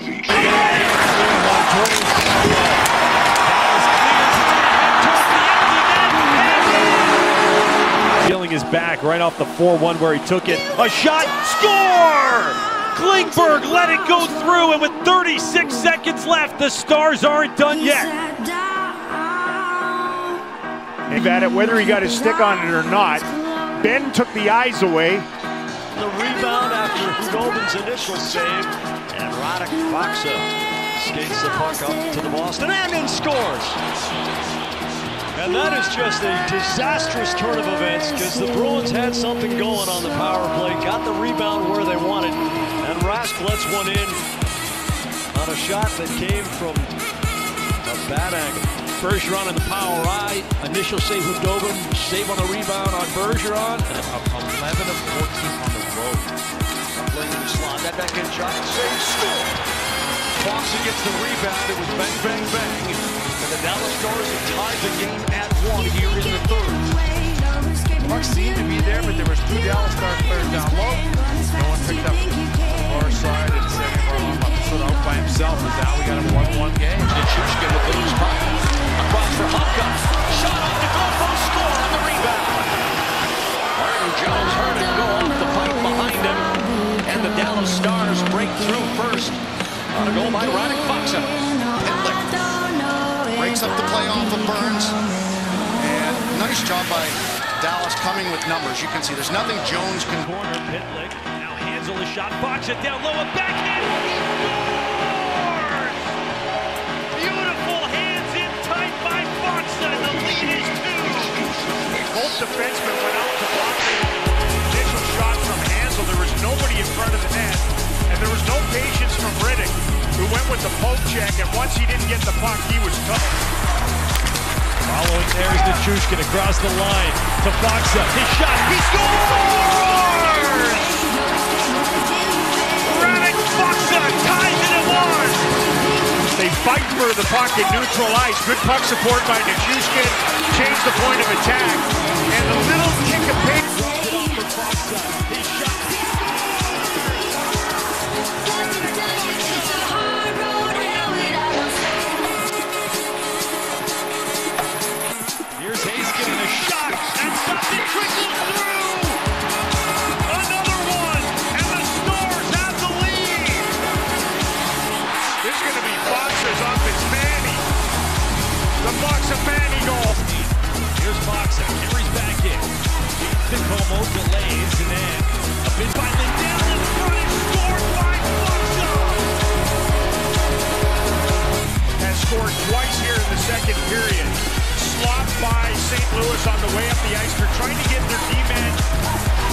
Feeling his back right off the 4-1 where he took it. A shot, score! Klingberg let it go through, and with 36 seconds left, the Stars aren't done yet. He's at it, whether he got his stick on it or not. Ben took the eyes away. The rebound after Khudobin's initial save, and Radek Faksa uh, skates the puck up to the Boston and then scores. And that is just a disastrous turn of events because the Bruins had something going on the power play, got the rebound where they wanted, and Rask lets one in on a shot that came from a bad angle. Bergeron in the power eye. Initial save Khudobin. Save on the rebound on Bergeron. And 11 of 14 on the road. In the slot. That backhand shot. Save. Score. Faksa gets the rebound. It was bang, bang, bang. And the Dallas Stars have tied the game at one here in the third. Puck seemed to be there, but there was two Dallas Stars players down low. No one picked up the far side, and Sammy Varlamov stood out by himself. And now we got a 1-1 game. Nichushkin with the On a goal by Radek Faksa. breaks up the play off of Burns. And nice job by Dallas coming with numbers. You can see there's nothing Jones can Corner, Pitlick. Now Hanzal is shot, box it down low, a backhand. Scores! Beautiful hands in tight by Faksa, and the lead is two. Both defensemen went out to block the initial shot from Hanzal. There was nobody in front of the net, and there was no patience with the poke check, and once he didn't get the puck, he was tough. Following there is Nichushkin across the line to Faksa. His shot, he scores! Radek Faksa ties it at one. They fight for the puck in neutral ice. Good puck support by Nichushkin. Change the point of attack. And the little kick of The Faksa Manny goal. Here's Faksa, carries back in. Tacoma delays, and then a bit by Lindell in front and scored by Faksa. Has scored twice here in the second period. Slopped by St. Louis on the way up the ice. They're trying to get their D-men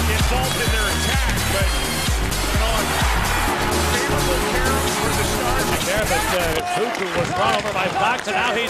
involved in their attack, but you know, a favorable pair for the Stars. there, but uh, Tutu was run over by Fox, and now his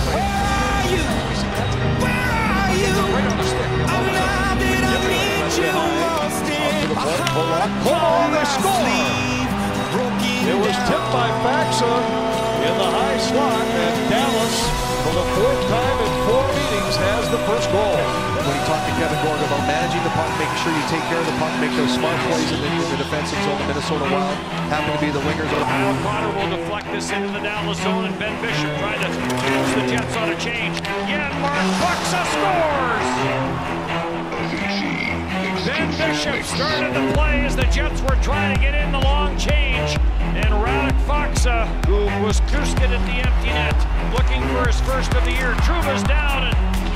in Oh, they score! It was tipped by Faksa in the high slot, and Dallas, for the fourth time in four meetings, has the first goal. when you talk to Kevin Gorg about managing the puck, making sure you take care of the puck, make those smart plays in the, in the defensive zone. The Minnesota Wild happen to be the wingers. Kyle Connor will deflect this into the Dallas zone, and Ben Bishop trying to force the Jets on a change. Janmark Faksa scores! Bishop started the play as the Jets were trying to get in the long change. And Radek Faksa, who was Kuskin at the empty net, looking for his first of the year. Trouba's down, and